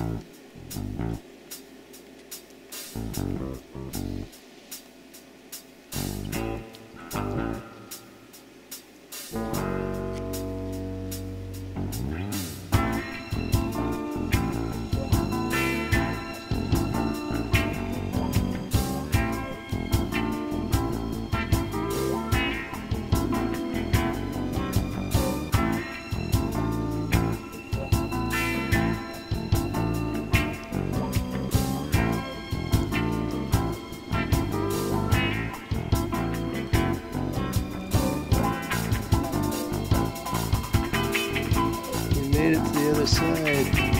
Thank you. Made it to the other side.